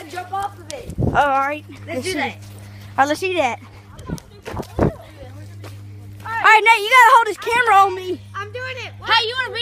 and jump off of it. Oh, all right. Let's, let's do see. that. All right, let's see that. All right, Nate, you gotta hold this camera on me. I'm doing it. What? Hey, you wanna